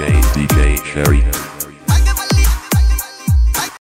DJ DJ Cherry